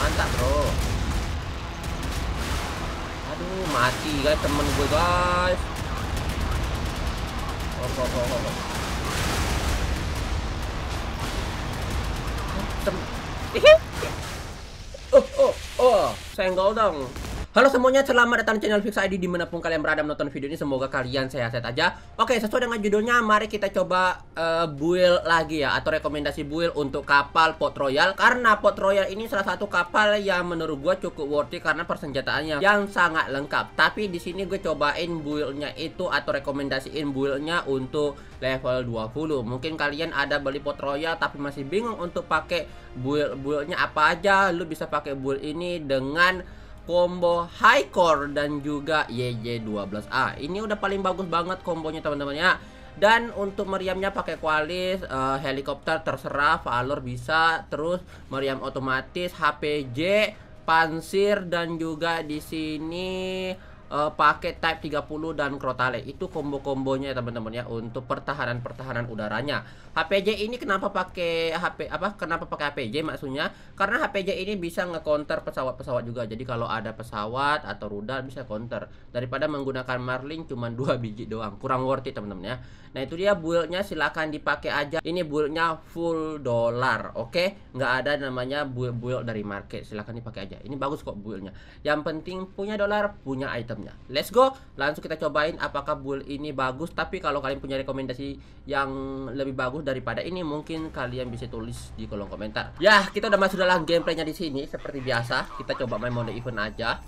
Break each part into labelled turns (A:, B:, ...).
A: Mantap, bro. Aduh, mati guys temen gue, guys. Oh, oh, oh, oh. oh. Tem- Oh, oh, oh, senggol dong. Halo semuanya, selamat datang di channel Fix ID di mana pun kalian berada menonton video ini. Semoga kalian sehat-sehat aja. Oke, sesuai dengan judulnya, mari kita coba uh, build lagi ya Atau rekomendasi build untuk kapal Port Royal. Karena Port Royal ini salah satu kapal yang menurut gue cukup worthy Karena persenjataannya yang sangat lengkap. Tapi di sini gue cobain buildnya itu Atau rekomendasiin buildnya untuk level 20 Mungkin kalian ada beli Port Royal tapi masih bingung untuk pakai build-buildnya apa aja. Lu bisa pakai build ini dengan combo high core dan juga YJ12A. Ini udah paling bagus banget kombonya teman-teman ya. Dan untuk meriamnya pakai kualis, uh, helikopter terserah, valor bisa, terus meriam otomatis, HPJ, pansir dan juga di sini uh, pakai type 30 dan crotale. Itu combo-kombonya teman-teman ya untuk pertahanan-pertahanan udaranya. HPJ ini kenapa pakai HP apa kenapa pakai HPJ maksudnya? Karena HPJ ini bisa nge-counter pesawat-pesawat juga. Jadi kalau ada pesawat atau rudal bisa counter. Daripada menggunakan marlin cuma dua biji doang. Kurang worth it teman-teman ya. Nah itu dia buildnya. Silahkan dipakai aja. Ini buildnya full dollar oke? Okay? nggak ada namanya build build dari market. Silahkan dipakai aja. Ini bagus kok buildnya. Yang penting punya dolar punya itemnya let's go langsung kita cobain apakah build ini bagus tapi kalau kalian punya rekomendasi yang lebih bagus daripada ini mungkin kalian bisa tulis di kolom komentar. Ya, kita udah masuk dalam gameplaynya di sini seperti biasa. Kita coba main mode event aja.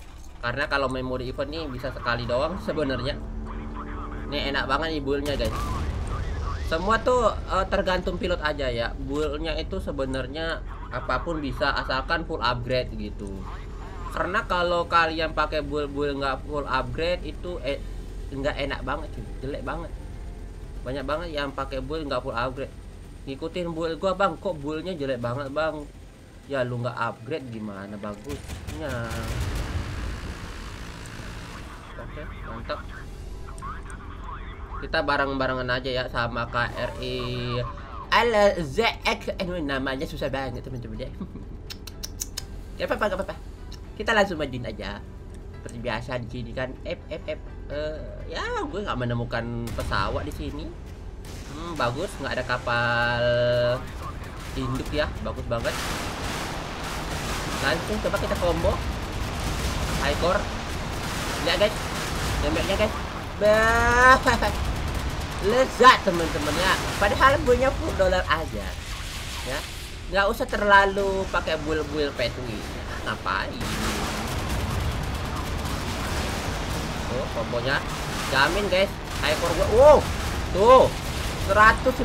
A: Karena kalau main mode event nih bisa sekali doang sebenarnya. Ini enak banget nih buildnya guys. Semua tuh uh, tergantung pilot aja ya. Buildnya itu sebenarnya apa pun bisa asalkan full upgrade gitu. Karena kalau kalian pakai build-build nggak full upgrade itu eh, nggak enak banget cuy, jelek banget. Banyak banget yang pakai build nggak full upgrade. Ngikutin build gua bang. Kok buildnya jelek banget bang? Ya lu nggak upgrade gimana? Bagusnya. Oke mantap. Kita bareng-barengan aja ya sama KRI LZX eh namanya susah banget teman-teman ya. Ya apa apa apa kita langsung majuin aja. Seperti biasa di sini kan F F F uh, ya gue nggak menemukan pesawat di sini. Hmm, bagus nggak ada kapal induk ya bagus banget. Langsung coba kita combo. High core. Lihat guys. Nembaknya guys. Bah lezat teman-teman ya. Padahal punya full dollar aja ya. Nggak usah terlalu pakai buil-buil pay to ngapain? Tuh kombonya jamin guys. Ekor gua. Wow. Tuh 195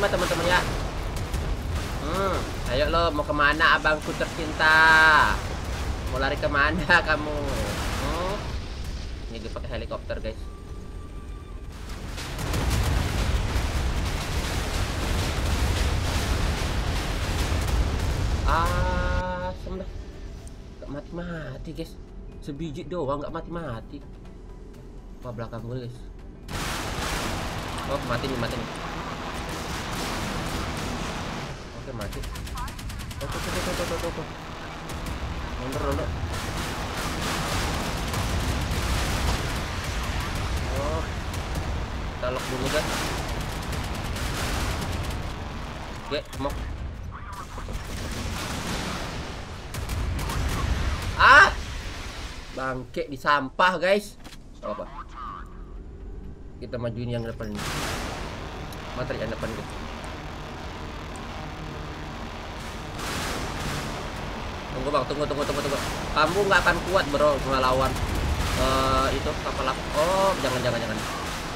A: teman-teman ya. Hmm ayo lo mau ke mana abangku tercinta? Mau lari ke mana kamu? Hmm. ini gue helikopter guys mati-mati guys. Sebiji doang gak mati-mati. Apa belakang gue guys. Oh mati nih mati nih. Oke mati. Oke oke oke oke oke oke. Mundur dulu oh. Kita lock dulu kan oke smoke ah bangke di sampah guys apa? Kita majuin yang depan ini. Materi yang depan gitu tunggu bang. Tunggu tunggu tunggu tunggu. Kamu nggak akan kuat bro ngelawan uh, itu kapal oh jangan jangan jangan.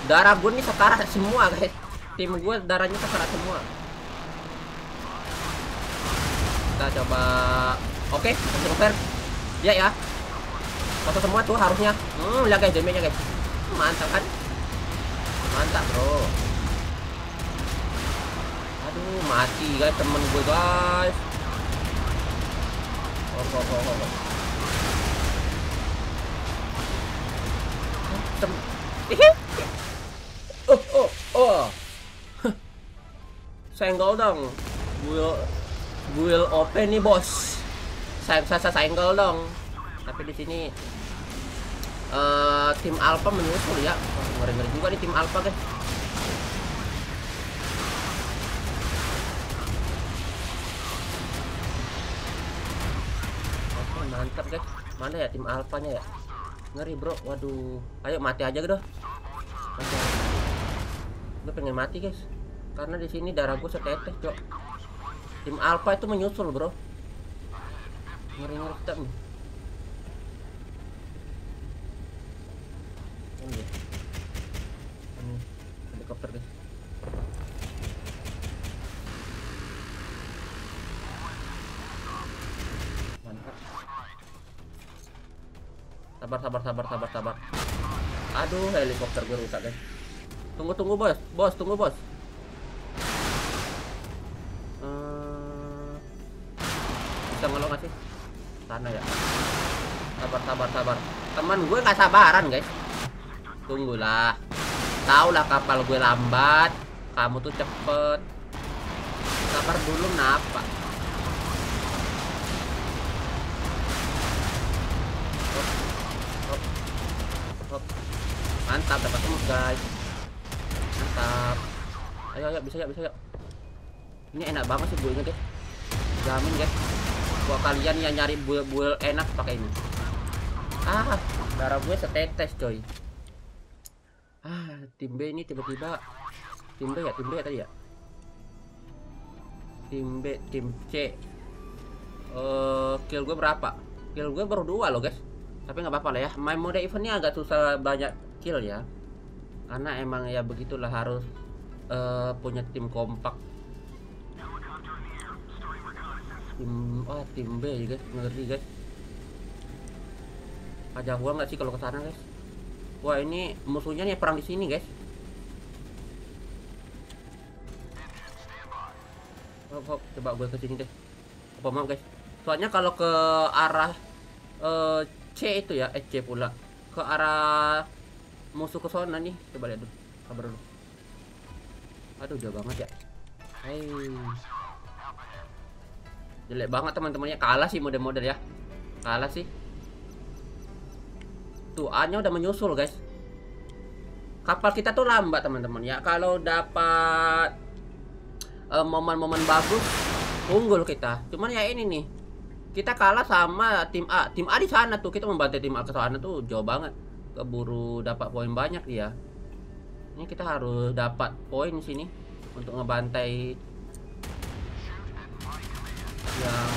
A: Darah gue nih sekarat semua guys. Tim gue darahnya sekarat semua. Kita coba. Oke okay, fair. Ya ya foto semua tuh harusnya. Hmm lihat guys damage guys mantap kan? Mantap bro. Aduh mati guys temen gue guys. Oh oh oh oh Tem oh oh oh. Senggol dong. Buil buil open nih bos. Saya saya senggol dong tapi di sini eh tim Alpha menyusul ya. Ngeri ngeri juga nih tim Alpha guys. Oke, mantap guys. Mana ya tim Alphanya ya? Ngeri bro. Waduh. Ayo mati aja gitu gue pengen mati guys. Karena di sini darah gue setetes cok. Tim Alpha itu menyusul bro. Ngeri ngeri kita ini ini helikopter guys mantap sabar sabar sabar sabar sabar. Aduh helikopter gue rusak guys. Tunggu tunggu bos. Bos tunggu bos. Eh, bisa ngelok nggak sih? Sana ya. Sabar sabar sabar. Teman gue nggak sabaran guys tunggulah. Tau lah kapal gue lambat. Kamu tuh cepet. Sabar dulu napa Hop, hop, hop. mantap dapat tembus guys. Mantap. Ayo ayo bisa ya bisa ya. Ini enak banget sih builnya guys. Jamin guys. Buat kalian yang nyari buil-buil enak pakai ini. Ah darah gue setetes coy ah tim B ini tiba-tiba tim B ya? Tim B ya tadi ya? Tim B tim C. Eh kill gue berapa? Kill gue baru dua loh guys. Tapi nggak apa-apa lah ya. Main mode event ini agak susah banyak kill ya. Karena emang ya begitulah harus eh, punya tim kompak. Tim oh tim B ya guys. Ngerti guys? Ajak gua nggak sih kalau ke sana guys wah ini musuhnya nih perang di sini guys. Hop, hop. coba gue ke sini deh. Apa maaf guys. Soalnya kalau ke arah eh, C itu ya eh C pula. Ke arah musuh ke sana nih. Coba lihat dulu kabar dulu. Aduh jauh banget ya. Hai. Jelek banget teman-temannya. Kalah sih model-model ya. Kalah sih tuh A nya udah menyusul guys. Kapal kita tuh lambat teman-teman. Ya kalau dapat eh, momen-momen bagus unggul kita. Cuman ya ini nih kita kalah sama tim A. Tim A di sana tuh kita membantai tim A ke sana tuh jauh banget. Keburu dapat poin banyak dia ini kita harus dapat poin sini untuk ngebantai yang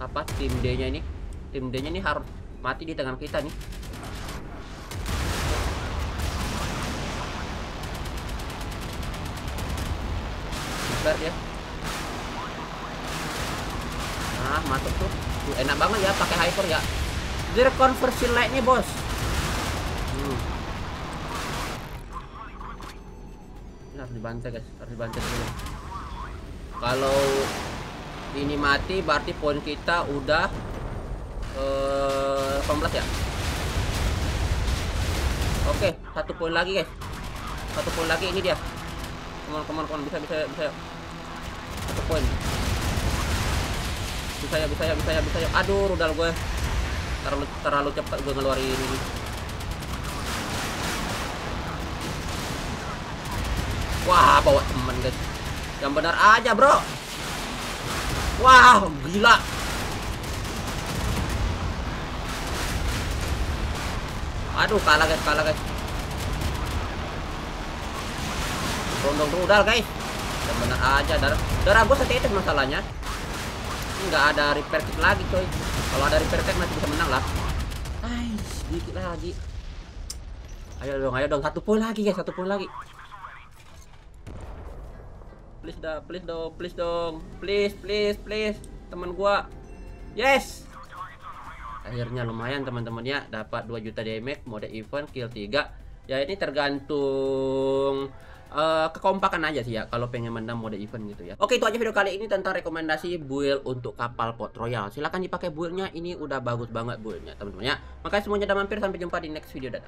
A: apa tim D nya ini. Tim D nya ini harus mati di tangan kita nih. Super ya. Nah masuk tuh. Tuh, enak banget ya pakai hyper ya. Dia konversi lightnya bos. Hmm. ini harus dibantai guys. Harus dibantai dulu. Kalau ini mati berarti poin kita udah eh 18 ya? Oke satu poin lagi guys. Satu poin lagi ini dia. Ke mana ke mana ke mana bisa bisa bisa. Yuk. satu poin. Bisa ya bisa ya bisa ya bisa ya. Aduh rudal gue. Terlalu terlalu cepat gue ngeluarin ini. Wah bawa temen guys. Yang benar aja bro. Wah gila aduh kalah guys kalah guys. Rondong rudal guys. Yang benar aja darah darah gue setetes masalahnya. Nggak ada repair kit lagi coy. Kalau ada repair kit masih bisa menang lah. Ais, dikit lagi. Ayo dong ayo dong. Satu poin lagi guys. Satu poin lagi. Please dah please dong please dong. Please please please. Teman gua. Yes akhirnya lumayan teman-teman ya dapat 2 juta damage mode event kill 3 ya ini tergantung eh, kekompakan aja sih ya kalau pengen menang mode event gitu ya. Oke itu aja video kali ini tentang rekomendasi build untuk kapal pot royal. Silahkan dipakai buildnya ini udah bagus banget buildnya teman-teman ya. Makasih semuanya udah mampir sampai jumpa di next video dadah.